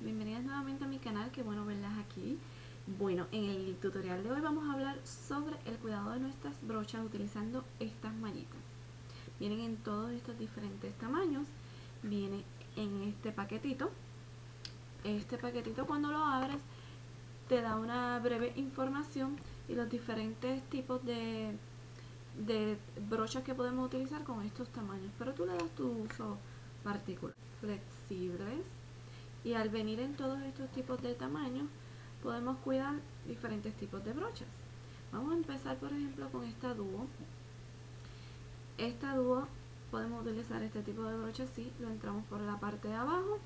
Bienvenidas nuevamente a mi canal, qué bueno verlas aquí. Bueno, en el tutorial de hoy vamos a hablar sobre el cuidado de nuestras brochas utilizando estas mallitas. Vienen en todos estos diferentes tamaños, viene en este paquetito. Este paquetito cuando lo abres te da una breve información y los diferentes tipos de, de brochas que podemos utilizar con estos tamaños. Pero tú le das tu uso particular. Flexibles. Y al venir en todos estos tipos de tamaños, podemos cuidar diferentes tipos de brochas. Vamos a empezar, por ejemplo, con esta dúo. Esta dúo podemos utilizar este tipo de brocha así, lo entramos por la parte de abajo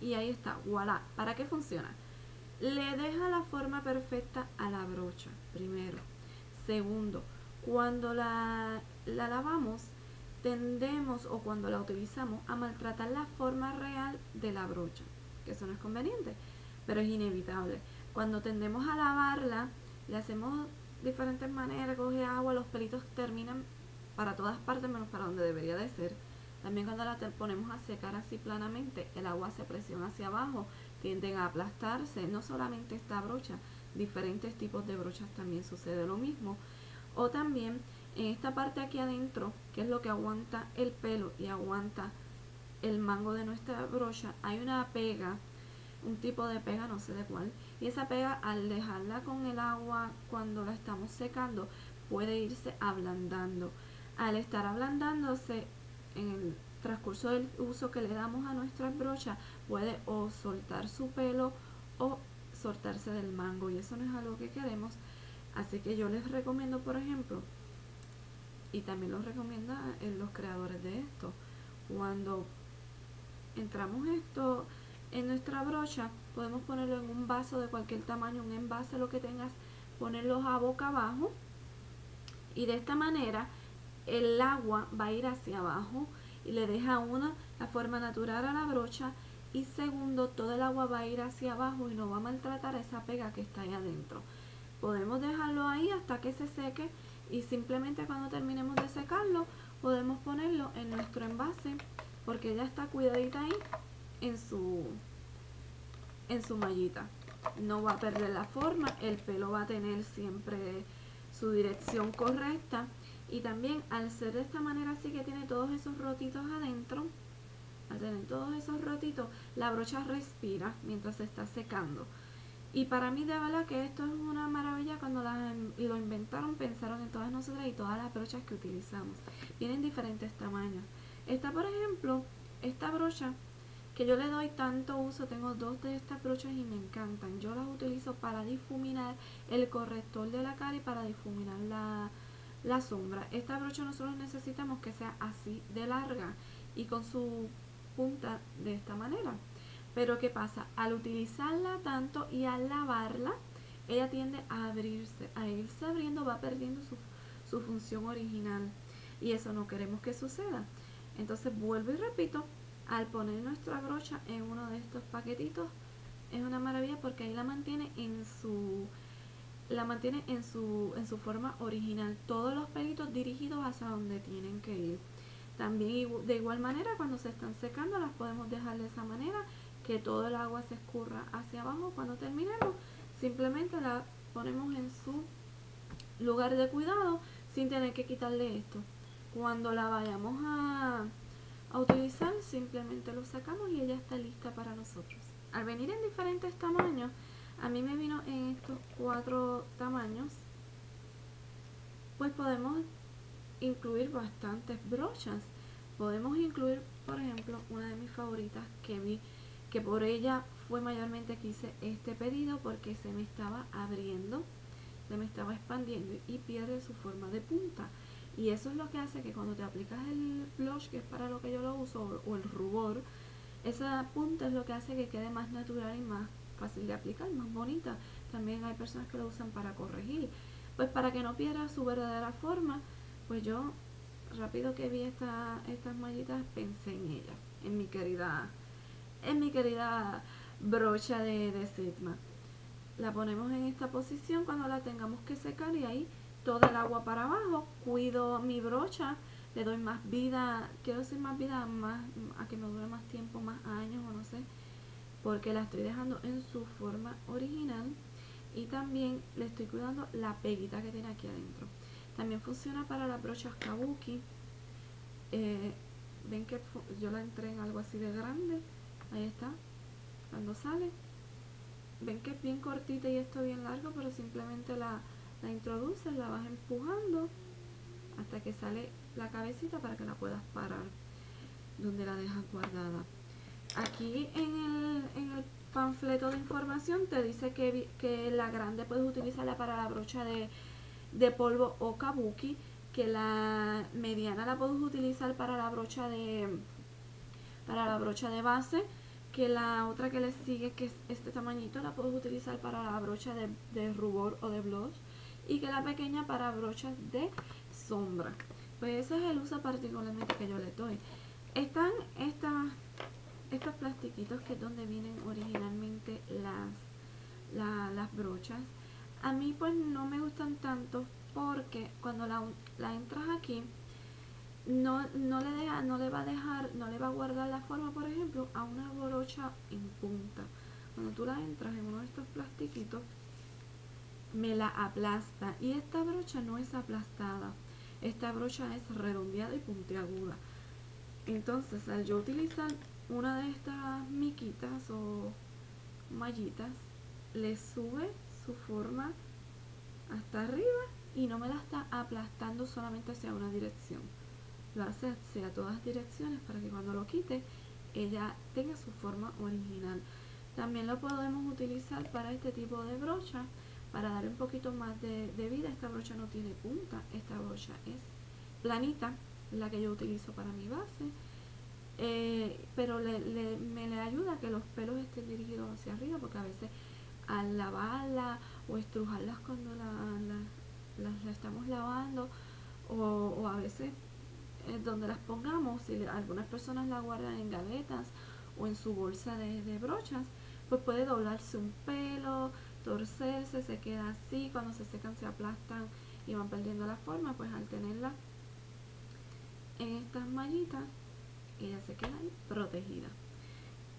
y ahí está, voilà. ¿Para qué funciona? Le deja la forma perfecta a la brocha, primero. Segundo, cuando la, la lavamos, tendemos o cuando la utilizamos a maltratar la forma real de la brocha, que eso no es conveniente, pero es inevitable. Cuando tendemos a lavarla, le hacemos diferentes maneras, coge agua, los pelitos terminan para todas partes menos para donde debería de ser. También cuando la ponemos a secar así planamente, el agua se presiona hacia abajo, tienden a aplastarse. No solamente esta brocha, diferentes tipos de brochas también sucede lo mismo. O también en esta parte aquí adentro, que es lo que aguanta el pelo y aguanta el mango de nuestra brocha, hay una pega, un tipo de pega, no sé de cuál, y esa pega al dejarla con el agua cuando la estamos secando puede irse ablandando. Al estar ablandándose en transcurso del uso que le damos a nuestras brochas puede o soltar su pelo o soltarse del mango y eso no es algo que queremos. Así que yo les recomiendo por ejemplo y también lo recomiendan los creadores de esto. Cuando entramos esto en nuestra brocha podemos ponerlo en un vaso de cualquier tamaño un envase lo que tengas ponerlos a boca abajo y de esta manera el agua va a ir hacia abajo y le deja una la forma natural a la brocha y segundo todo el agua va a ir hacia abajo y no va a maltratar esa pega que está ahí adentro. Podemos dejarlo ahí hasta que se seque y simplemente cuando terminemos de secarlo podemos ponerlo en nuestro envase porque ya está cuidadita ahí en su en su mallita. No va a perder la forma el pelo va a tener siempre su dirección correcta y también al ser de esta manera así que tiene todos esos rotitos adentro al tener todos esos rotitos la brocha respira mientras se está secando. Y para mí de verdad que esto es una maravilla cuando lo inventaron pensaron en todas nosotras y todas las brochas que utilizamos. Tienen diferentes tamaños. Esta por ejemplo esta brocha que yo le doy tanto uso, tengo dos de estas brochas y me encantan. Yo las utilizo para difuminar el corrector de la cara y para difuminar la, la sombra. Esta brocha nosotros necesitamos que sea así de larga y con su punta de esta manera. Pero ¿qué pasa? Al utilizarla tanto y al lavarla, ella tiende a abrirse. A irse abriendo va perdiendo su, su función original. Y eso no queremos que suceda. Entonces vuelvo y repito, al poner nuestra brocha en uno de estos paquetitos, es una maravilla porque ahí la mantiene en su la mantiene en su, en su forma original. Todos los pelitos dirigidos hacia donde tienen que ir. También de igual manera cuando se están secando las podemos dejar de esa manera que todo el agua se escurra hacia abajo. Cuando terminemos simplemente la ponemos en su lugar de cuidado sin tener que quitarle esto. Cuando la vayamos a, a utilizar simplemente lo sacamos y ella está lista para nosotros. Al venir en diferentes tamaños a mí me vino en estos cuatro tamaños pues podemos incluir bastantes brochas. Podemos incluir por ejemplo una de mis favoritas que vi que por ella fue mayormente que hice este pedido porque se me estaba abriendo se me estaba expandiendo y pierde su forma de punta. Y eso es lo que hace que cuando te aplicas el blush que es para lo que yo lo uso o el rubor esa punta es lo que hace que quede más natural y más fácil de aplicar, más bonita. También hay personas que lo usan para corregir. Pues para que no pierda su verdadera forma, pues yo rápido que vi esta, estas mallitas pensé en ella, en mi querida, en mi querida brocha de, de Sigma. la ponemos en esta posición cuando la tengamos que secar y ahí todo el agua para abajo, cuido mi brocha, le doy más vida, quiero decir más vida, más a que me dure más tiempo, más años o no sé, porque la estoy dejando en su forma original y también le estoy cuidando la peguita que tiene aquí adentro. También funciona para las brochas kabuki. Eh, ven que yo la entré en algo así de grande. Ahí está. Cuando sale. Ven que es bien cortita y esto bien largo, pero simplemente la, la introduces, la vas empujando hasta que sale la cabecita para que la puedas parar donde la dejas guardada. Aquí en el, en el panfleto de información te dice que, que la grande puedes utilizarla para la brocha de, de polvo o kabuki, que la mediana la puedes utilizar para la brocha de para la brocha de base, que la otra que le sigue, que es este tamañito, la puedes utilizar para la brocha de, de rubor o de blush, y que la pequeña para brochas de sombra. Pues ese es el uso particularmente que yo le doy. Están estas estos plastiquitos que es donde vienen originalmente las, las brochas. A mí pues no me gustan tanto porque cuando la, la entras aquí no, no, le deja, no le va a dejar, no le va a guardar la forma, por ejemplo, a una brocha en punta. Cuando tú la entras en uno de estos plastiquitos, me la aplasta. Y esta brocha no es aplastada. Esta brocha es redondeada y puntiaguda. Entonces, al yo utilizar una de estas miquitas o mallitas le sube su forma hasta arriba y no me la está aplastando solamente hacia una dirección. Lo hace hacia todas direcciones para que cuando lo quite ella tenga su forma original. También lo podemos utilizar para este tipo de brocha para darle un poquito más de, de vida. Esta brocha no tiene punta esta brocha es planita la que yo utilizo para mi base eh, pero le, me le ayuda que los pelos estén dirigidos hacia arriba porque a veces al lavarla o estrujarlas cuando la, las estamos lavando o, a veces eh, donde las pongamos, si algunas personas la guardan en gavetas o en su bolsa de, de brochas, pues puede doblarse un pelo, torcerse, se queda así, cuando se secan se aplastan y van perdiendo la forma, pues al tenerla en estas mallitas ella se queda ahí protegida.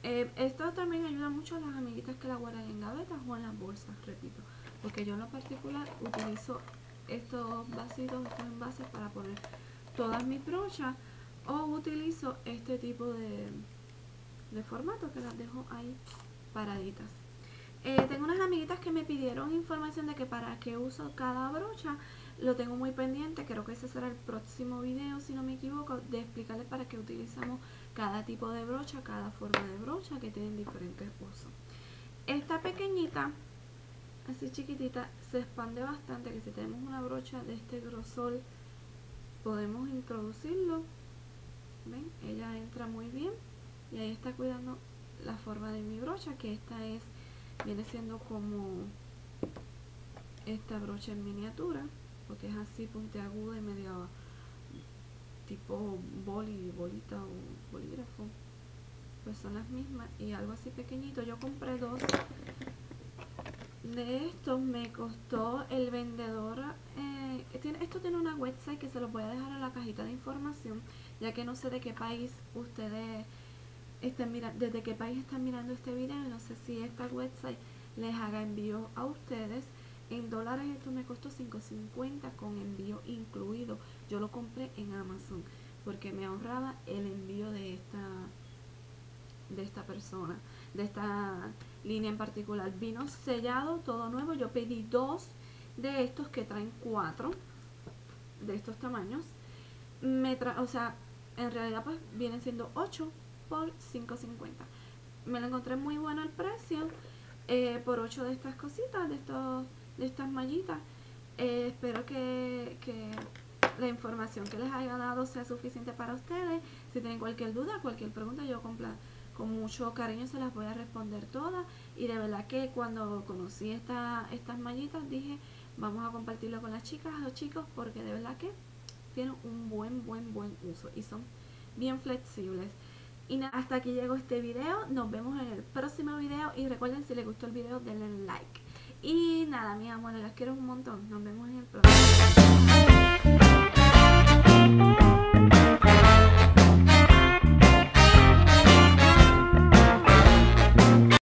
Eh, esto también ayuda mucho a las amiguitas que la guardan en gavetas o en las bolsas, repito. Porque yo en lo particular utilizo estos vasitos, estos envases para poner todas mis brochas o utilizo este tipo de, de formato que las dejo ahí paraditas. Eh, tengo unas amiguitas que me pidieron información de que para qué uso cada brocha lo tengo muy pendiente, creo que ese será el próximo video, si no me equivoco, de explicarles para qué utilizamos cada tipo de brocha, cada forma de brocha que tienen diferentes usos. Esta pequeñita, así chiquitita, se expande bastante, que si tenemos una brocha de este grosor, podemos introducirlo. ¿Ven? Ella entra muy bien y ahí está cuidando la forma de mi brocha, que esta es, viene siendo como esta brocha en miniatura porque es así puntiaguda y medio tipo boli, bolita o bolígrafo. Pues son las mismas y algo así pequeñito. Yo compré dos de estos. Me costó el vendedor eh, esto tiene una website que se los voy a dejar en la cajita de información ya que no sé de qué país ustedes estén mirando desde qué país están mirando este video no sé si esta website les haga envío a ustedes en dólares esto me costó 5.50 con envío incluido. Yo lo compré en Amazon porque me ahorraba el envío de esta de esta persona, de esta línea en particular. Vino sellado, todo nuevo. Yo pedí dos de estos que traen cuatro de estos tamaños. Me o sea, en realidad pues vienen siendo 8 por 5.50. Me lo encontré muy bueno el precio eh, por 8 de estas cositas, de estos de estas mallitas. Eh, espero que, la información que les haya dado sea suficiente para ustedes. Si tienen cualquier duda, cualquier pregunta, yo con, con mucho cariño se las voy a responder todas. Y de verdad que cuando conocí esta, estas mallitas dije, vamos a compartirlo con las chicas o chicos porque de verdad que tienen un buen, buen, buen uso y son bien flexibles. Y hasta aquí llegó este video. Nos vemos en el próximo video y recuerden si les gustó el video denle like. Y nada, mis amores, las quiero un montón. Nos vemos en el próximo.